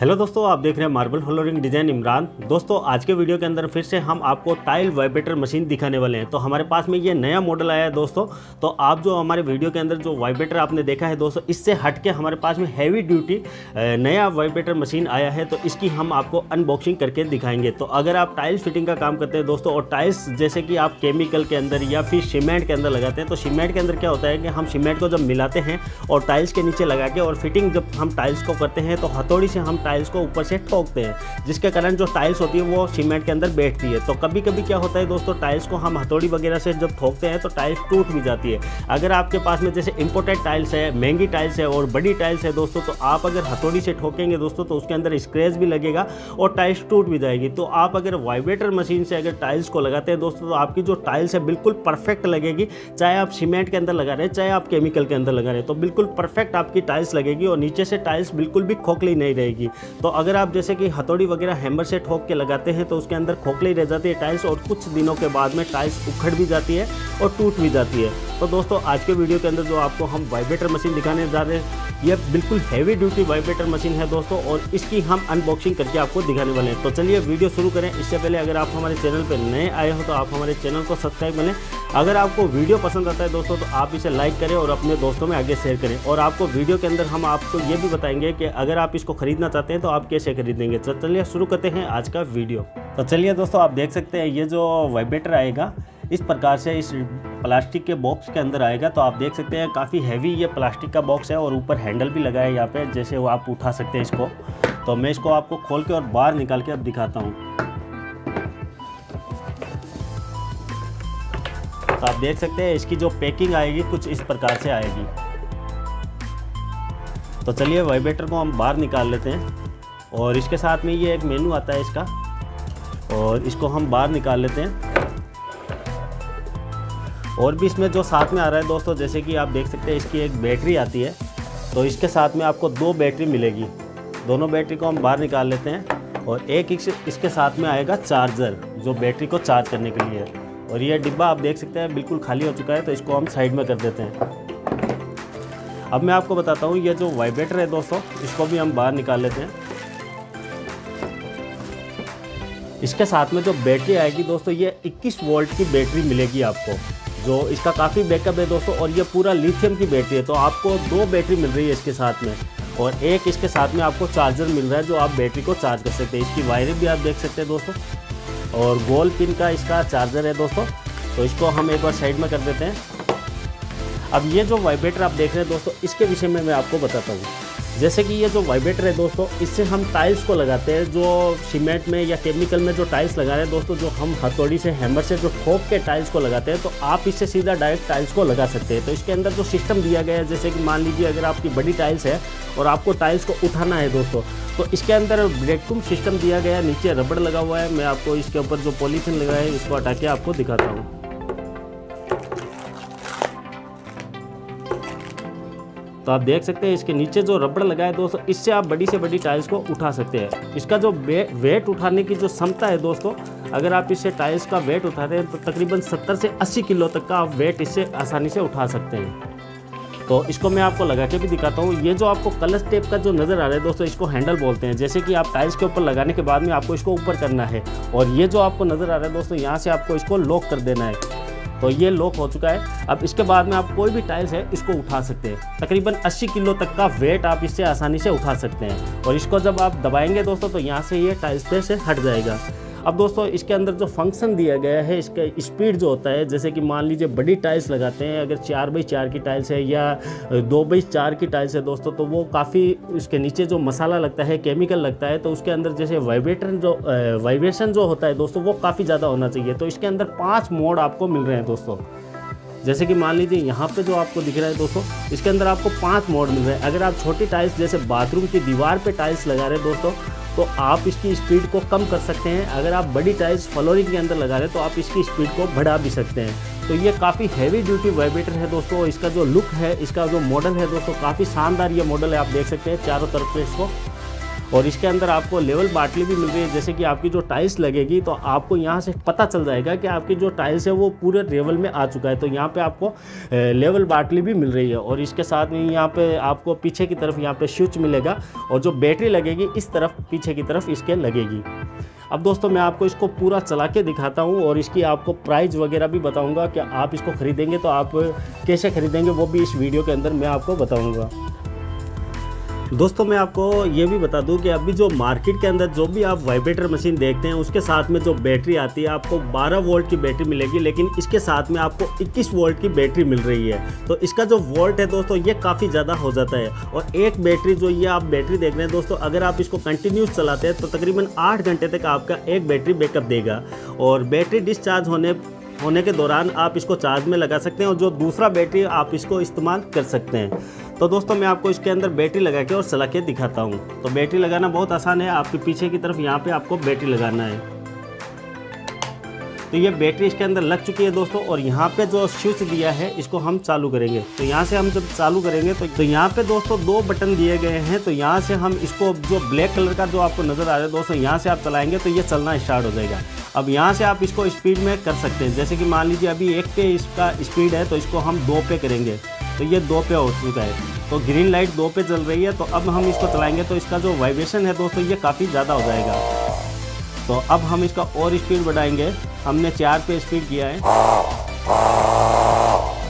Hello दोस्तों, आप देख रहे हैं मार्बल फ्लोरिंग डिज़ाइन इमरान दोस्तों, आज के वीडियो के अंदर फिर से हम आपको टाइल वाइब्रेटर मशीन दिखाने वाले हैं। तो हमारे पास में ये नया मॉडल आया है दोस्तों। तो आप जो हमारे वीडियो के अंदर जो वाइब्रेटर आपने देखा है दोस्तों, इससे हट के हमारे पास में हैवी ड्यूटी नया वाइब्रेटर मशीन आया है। तो इसकी हम आपको अनबॉक्सिंग करके दिखाएँगे। तो अगर आप टाइल्स फिटिंग का काम करते हैं दोस्तों, और टाइल्स जैसे कि आप केमिकल के अंदर या फिर सीमेंट के अंदर लगाते हैं तो सीमेंट के अंदर क्या होता है कि हम सीमेंट को जब मिलाते हैं और टाइल्स के नीचे लगा के और फिटिंग जब हम टाइल्स को करते हैं तो हथौड़ी से हम टाइल्स को ऊपर से ठोकते हैं, जिसके कारण जो टाइल्स होती है वो सीमेंट के अंदर बैठती है। तो कभी कभी क्या होता है दोस्तों, टाइल्स को हम हथौड़ी वगैरह से जब ठोकते हैं तो टाइल्स टूट भी जाती है। अगर आपके पास में जैसे इंपोर्टेड टाइल्स है, महँगी टाइल्स है और बड़ी टाइल्स है दोस्तों तो आप अगर हथौड़ी से ठोकेंगे दोस्तों तो उसके अंदर स्क्रेच भी लगेगा और टाइल्स टूट भी जाएगी। तो आप अगर वाइब्रेटर मशीन से अगर टाइल्स को लगाते हैं दोस्तों तो आपकी जो टाइल्स है बिल्कुल परफेक्ट लगेगी, चाहे आप सीमेंट के अंदर लगा रहे हैं, चाहे आप केमिकल के अंदर लगा रहे हैं। तो बिल्कुल परफेक्ट आपकी टाइल्स लगेगी और नीचे से टाइल्स बिल्कुल भी खोखली नहीं रहेगी। तो अगर आप जैसे कि हथौड़ी वगैरह हैमर से ठोक के लगाते हैं तो उसके अंदर खोखली रह जाती है टाइल्स और कुछ दिनों के बाद में टाइल्स उखड़ भी जाती है और टूट भी जाती है। तो दोस्तों, आज के वीडियो के अंदर जो आपको हम वाइब्रेटर मशीन दिखाने जा रहे हैं यह बिल्कुल हैवी ड्यूटी वाइब्रेटर मशीन है दोस्तों, और इसकी हम अनबॉक्सिंग करके आपको दिखाने वाले हैं। तो चलिए वीडियो शुरू करें। इससे पहले अगर आप हमारे चैनल पर नए आए हो तो आप हमारे चैनल को सब्सक्राइब करें। अगर आपको वीडियो पसंद आता है दोस्तों तो आप इसे लाइक करें और अपने दोस्तों में आगे शेयर करें। और आपको वीडियो के अंदर हम आपको ये भी बताएँगे कि अगर आप इसको खरीदना चाहते हैं तो आप कैसे खरीदेंगे। तो चलिए शुरू करते हैं आज का वीडियो। तो चलिए दोस्तों, आप देख सकते हैं, ये जो वाइब्रेटर आएगा, इस प्रकार से इस प्लास्टिक के बॉक्स के अंदर आएगा तो आप देख सकते हैं काफ़ी हैवी ये प्लास्टिक का बॉक्स है और ऊपर हैंडल भी लगा है यहाँ पे, जैसे वो आप उठा सकते हैं इसको। तो मैं इसको आपको खोल के और बाहर निकाल के अब दिखाता हूँ। तो आप देख सकते हैं इसकी जो पैकिंग आएगी कुछ इस प्रकार से आएगी। तो चलिए वाइब्रेटर को हम बाहर निकाल लेते हैं और इसके साथ में ये एक मेनू आता है इसका। और इसको हम बाहर निकाल लेते हैं। और भी इसमें जो साथ में आ रहा है दोस्तों, जैसे कि आप देख सकते हैं, इसकी एक बैटरी आती है। तो इसके साथ में आपको दो बैटरी मिलेगी। दोनों बैटरी को हम बाहर निकाल लेते हैं और एक इसके साथ में आएगा चार्जर, जो बैटरी को चार्ज करने के लिए। और ये डिब्बा आप देख सकते हैं, बिल्कुल खाली हो चुका है तो इसको हम साइड में कर देते हैं। अब मैं आपको बताता हूँ, ये जो वाइब्रेटर है दोस्तों, इसको भी हम बाहर निकाल लेते हैं। इसके साथ में जो बैटरी आएगी दोस्तों, ये 21 वोल्ट की बैटरी मिलेगी आपको। जो इसका काफ़ी बैकअप है दोस्तों, और ये पूरा लिथियम की बैटरी है तो आपको दो बैटरी मिल रही है इसके साथ में। और एक इसके साथ में आपको चार्जर मिल रहा है, जो आप बैटरी को चार्ज कर सकते हैं। इसकी वायरिंग भी आप देख सकते हैं दोस्तों। और गोल पिन का इसका चार्जर है दोस्तों। तो इसको हम एक बार साइड में कर देते हैं। अब ये जो वाइब्रेटर आप देख रहे हैं दोस्तों, इसके विषय में मैं आपको बताता हूँ। जैसे कि ये जो वाइब्रेटर है दोस्तों, इससे हम टाइल्स को लगाते हैं, जो सीमेंट में या केमिकल में जो टाइल्स लगा रहे हैं दोस्तों, जो हम हथौड़ी से हैमर से, जो ठोक के टाइल्स को लगाते हैं तो आप इससे सीधा डायरेक्ट टाइल्स को लगा सकते हैं। तो इसके अंदर जो सिस्टम दिया गया है, जैसे कि मान लीजिए अगर आपकी बड़ी टाइल्स है और आपको टाइल्स को उठाना है दोस्तों तो इसके अंदर ब्रेकटूम सिस्टम दिया गया है, नीचे रबड़ लगा हुआ है। मैं आपको इसके ऊपर जो पॉलीथीन लगा है, इसको हटा के आपको दिखाता हूँ। तो आप देख सकते हैं इसके नीचे जो रबड़ लगा है दोस्तों, इससे आप बड़ी से बड़ी टाइल्स को उठा सकते हैं। इसका जो वेट उठाने की जो क्षमता है दोस्तों, अगर आप इससे टाइल्स का वेट उठाते हैं तो तकरीबन 70 से 80 किलो तक का आप वेट इससे आसानी से उठा सकते हैं। तो इसको मैं आपको लगा के भी दिखाता हूँ। ये जो आपको कलर टेप का जो नज़र आ रहा है दोस्तों, इसको हैंडल बोलते हैं। जैसे कि आप टाइल्स के ऊपर लगाने के बाद में आपको इसको ऊपर करना है। और ये जो आपको नज़र आ रहा है दोस्तों, यहाँ से आपको इसको लॉक कर देना है। तो ये लॉक हो चुका है। अब इसके बाद में आप कोई भी टाइल्स है, इसको उठा सकते हैं। तकरीबन 80 किलो तक का वेट आप इससे आसानी से उठा सकते हैं। और इसको जब आप दबाएँगे दोस्तों तो यहाँ से ये टाइल्स पे से हट जाएगा। अब दोस्तों, इसके अंदर जो फ़ंक्शन दिया गया है, इसका स्पीड जो होता है, जैसे कि मान लीजिए बड़ी टाइल्स लगाते हैं, अगर चार बाई चार की टाइल्स है या दो बाई चार की टाइल्स है दोस्तों तो वो काफ़ी उसके नीचे जो मसाला लगता है केमिकल लगता है तो उसके अंदर जैसे वाइब्रेटर जो वाइब्रेशन जो होता है दोस्तों, वो काफ़ी ज़्यादा होना चाहिए। तो इसके अंदर पाँच मोड आपको मिल रहे हैं दोस्तों। जैसे कि मान लीजिए यहाँ पे जो आपको दिख रहा है दोस्तों, इसके अंदर आपको पाँच मोड मिल रहे हैं। अगर आप छोटी टाइल्स जैसे बाथरूम की दीवार पे टाइल्स लगा रहे हैं दोस्तों तो आप इसकी स्पीड को कम कर सकते हैं। अगर आप बड़ी टाइल्स फ्लोरिंग के अंदर लगा रहे तो आप इसकी स्पीड को बढ़ा भी सकते हैं। तो ये काफ़ी हैवी ड्यूटी वाइब्रेटर है दोस्तों इसका जो लुक है, इसका जो मॉडल है दोस्तों, काफ़ी शानदार ये मॉडल है, आप देख सकते हैं, चारों तरफ़ से इसको। और इसके अंदर आपको लेवल बाटली भी मिल रही है, जैसे कि आपकी जो टाइल्स लगेगी तो आपको यहाँ से पता चल जाएगा कि आपकी जो टाइल्स है वो पूरे लेवल में आ चुका है। तो यहाँ पे आपको लेवल बाटली भी मिल रही है और इसके साथ में यहाँ पे आपको पीछे की तरफ़ यहाँ पे स्विच मिलेगा और जो बैटरी लगेगी, इस तरफ़, पीछे की तरफ़ इसके लगेगी। अब दोस्तों, मैं आपको इसको पूरा चला के दिखाता हूँ और इसकी आपको प्राइस वगैरह भी बताऊँगा कि आप इसको ख़रीदेंगे तो आप कैसे ख़रीदेंगे वो भी इस वीडियो के अंदर मैं आपको बताऊँगा। दोस्तों, मैं आपको ये भी बता दूँ कि अभी जो मार्केट के अंदर जो भी आप वाइब्रेटर मशीन देखते हैं, उसके साथ में जो बैटरी आती है, आपको 12 वोल्ट की बैटरी मिलेगी, लेकिन इसके साथ में आपको 21 वोल्ट की बैटरी मिल रही है। तो इसका जो वोल्ट है दोस्तों, ये काफ़ी ज़्यादा हो जाता है। और एक बैटरी जो ये आप बैटरी देख रहे हैं दोस्तों, अगर आप इसको कंटिन्यूस चलाते हैं तो तकरीबन आठ घंटे तक आपका एक बैटरी बैकअप देगा। और बैटरी डिस्चार्ज होने होने के दौरान आप इसको चार्ज में लगा सकते हैं, और जो दूसरा बैटरी आप इसको इस्तेमाल कर सकते हैं। तो दोस्तों मैं आपको इसके अंदर बैटरी लगा के और चला के दिखाता हूँ। तो बैटरी लगाना बहुत आसान है आपके पीछे की तरफ़ यहाँ पे आपको बैटरी लगाना है। तो ये बैटरी इसके अंदर लग चुकी है दोस्तों और यहाँ पे जो स्विच दिया है इसको हम चालू करेंगे। तो यहाँ से हम जब चालू करेंगे तो, तो यहाँ पे दोस्तों दो बटन दिए गए हैं तो यहाँ से हम इसको जो ब्लैक कलर का जो आपको नज़र आ रहा है दोस्तों यहाँ से आप चलाएँगे तो ये चलना स्टार्ट हो जाएगा। अब यहाँ से आप इसको स्पीड में कर सकते हैं। जैसे कि मान लीजिए अभी एक पे इसका स्पीड है तो इसको हम दो पे करेंगे। तो ये दो पे हो चुका है। तो ग्रीन लाइट दो पे जल रही है तो अब हम इसको चलाएँगे तो इसका जो वाइब्रेशन है दोस्तों, ये काफ़ी ज़्यादा हो जाएगा। तो अब हम इसका और स्पीड बढ़ाएँगे। हमने चार पे स्पीड किया है।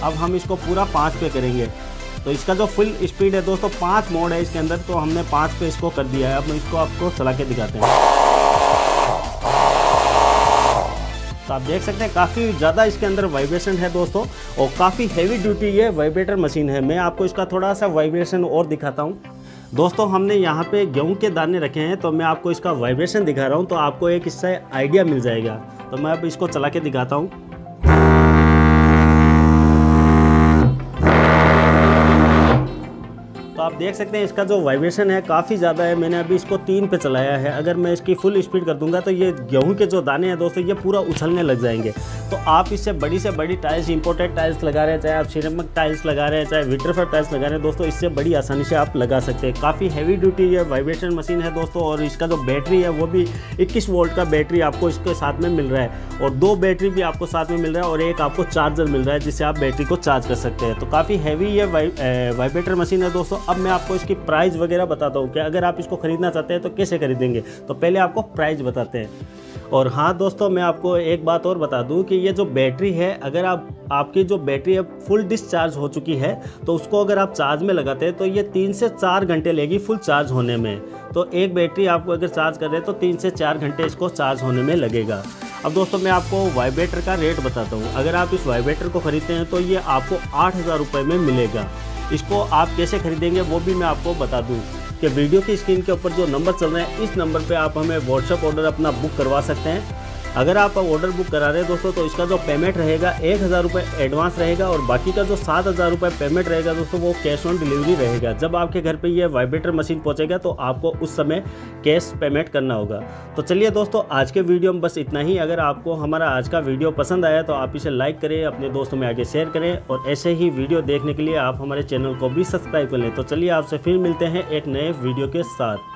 अब हम इसको पूरा पाँच पे करेंगे। तो इसका जो फुल स्पीड है दोस्तों, पाँच मोड है इसके अंदर तो हमने पाँच पे इसको कर दिया है। अब इसको आपको चला के दिखाते हैं। तो आप देख सकते हैं, काफ़ी ज़्यादा इसके अंदर वाइब्रेशन है दोस्तों, और काफ़ी हैवी ड्यूटी ये वाइब्रेटर मशीन है। मैं आपको इसका थोड़ा सा वाइब्रेशन और दिखाता हूँ। दोस्तों, हमने यहाँ पे गेहूँ के दाने रखे हैं तो मैं आपको इसका वाइब्रेशन दिखा रहा हूँ तो आपको एक इससे आइडिया मिल जाएगा। तो मैं अब इसको चला के दिखाता हूँ। देख सकते हैं इसका जो वाइब्रेशन है काफ़ी ज़्यादा है। मैंने अभी इसको तीन पे चलाया है। अगर मैं इसकी फुल स्पीड कर दूँगा तो ये गेहूँ के जो दाने हैं दोस्तों, ये पूरा उछलने लग जाएँगे। तो आप इससे बड़ी से बड़ी टाइल्स इंपोर्टेड टाइल्स लगा रहे हैं, चाहे आप सिरेमक टाइल्स लगा रहे हैं, चाहे विट्रफर टाइल्स लगा रहे हैं, दोस्तों, इससे बड़ी आसानी से आप लगा सकते हैं। काफ़ी हैवी ड्यूटी ये वाइब्रेशन मशीन है दोस्तों, और इसका जो बैटरी है, वो भी इक्कीस वोल्ट का बैटरी आपको इसके साथ में मिल रहा है। और दो बैटरी भी आपको साथ में मिल रहा है और एक आपको चार्जर मिल रहा है, जिससे आप बैटरी को चार्ज कर सकते हैं। तो काफ़ी हैवी ये वाइब्रेटर मशीन है दोस्तों। अब मैं आपको इसकी प्राइस वगैरह बताता हूँ कि अगर आप इसको ख़रीदना चाहते हैं तो कैसे खरीदेंगे? तो पहले आपको प्राइस बताते हैं। और हाँ दोस्तों, मैं आपको एक बात और बता दूँ कि ये जो बैटरी है, अगर आप, आपकी जो बैटरी है फुल डिस्चार्ज हो चुकी है तो उसको अगर आप चार्ज में लगाते हैं तो ये तीन से चार घंटे लेगी फुल चार्ज होने में। तो एक बैटरी आपको अगर चार्ज कर रहे हैं तो तीन से चार घंटे इसको चार्ज होने में लगेगा। अब दोस्तों, मैं आपको वाइब्रेटर का रेट बताता हूँ। अगर आप इस वाइब्रेटर को ख़रीदते हैं तो ये आपको आठ हज़ार रुपये में मिलेगा। इसको आप कैसे खरीदेंगे वो भी मैं आपको बता दूँ कि वीडियो की स्क्रीन के ऊपर जो नंबर चल रहे हैं, इस नंबर पर आप हमें व्हाट्सअप ऑर्डर अपना बुक करवा सकते हैं। अगर आप ऑर्डर बुक करा रहे हैं दोस्तों तो इसका जो पेमेंट रहेगा, एक हज़ार रुपये एडवांस रहेगा और बाकी का जो सात हज़ार रुपये पेमेंट रहेगा दोस्तों, वो कैश ऑन डिलीवरी रहेगा। जब आपके घर पे ये वाइब्रेटर मशीन पहुंचेगा तो आपको उस समय कैश पेमेंट करना होगा। तो चलिए दोस्तों, आज के वीडियो में बस इतना ही। अगर आपको हमारा आज का वीडियो पसंद आया तो आप इसे लाइक करें, अपने दोस्तों में आगे शेयर करें और ऐसे ही वीडियो देखने के लिए आप हमारे चैनल को भी सब्सक्राइब कर लें। तो चलिए आपसे फिर मिलते हैं एक नए वीडियो के साथ।